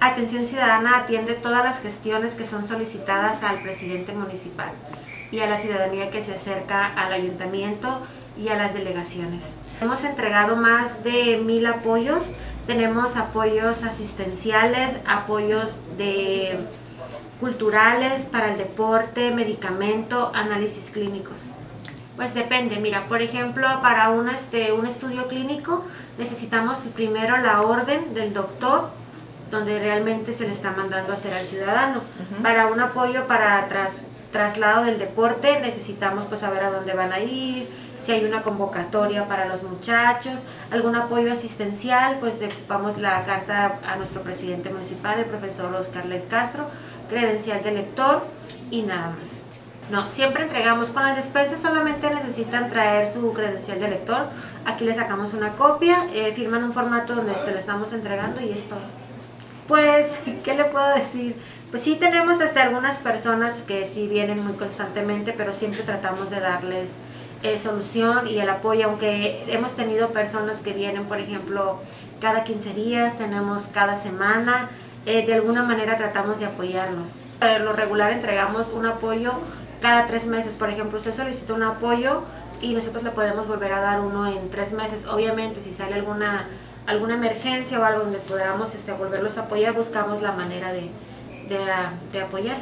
Atención Ciudadana atiende todas las gestiones que son solicitadas al presidente municipal y a la ciudadanía que se acerca al ayuntamiento y a las delegaciones. Hemos entregado más de mil apoyos, tenemos apoyos asistenciales, apoyos de culturales para el deporte, medicamento, análisis clínicos. Pues depende, mira, por ejemplo, para un, este, un estudio clínico necesitamos primero la orden del doctor donde realmente se le está mandando a hacer al ciudadano. Para un apoyo para tras, traslado del deporte necesitamos pues saber a dónde van a ir, si hay una convocatoria para los muchachos, algún apoyo asistencial, pues ocupamos la carta a nuestro presidente municipal, el profesor Oscar Les Castro, credencial de lector y nada más. No, siempre entregamos con las despensas, solamente necesitan traer su credencial de lector. Aquí le sacamos una copia, eh, firman un formato donde se le estamos entregando y es todo. Pues, ¿qué le puedo decir? Pues sí tenemos hasta algunas personas que sí vienen muy constantemente, pero siempre tratamos de darles eh, solución y el apoyo, aunque hemos tenido personas que vienen, por ejemplo, cada 15 días, tenemos cada semana, eh, de alguna manera tratamos de apoyarlos. lo regular entregamos un apoyo cada tres meses. Por ejemplo, usted solicita un apoyo y nosotros le podemos volver a dar uno en tres meses. Obviamente, si sale alguna alguna emergencia o algo donde podamos este, volverlos a apoyar, buscamos la manera de, de, de.